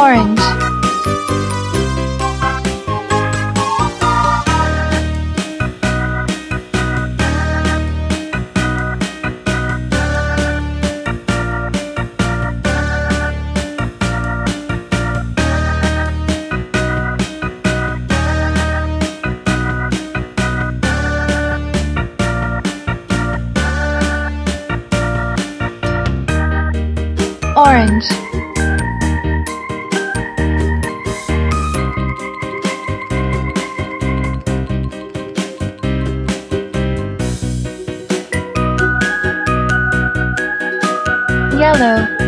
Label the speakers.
Speaker 1: orange. Orange. Yellow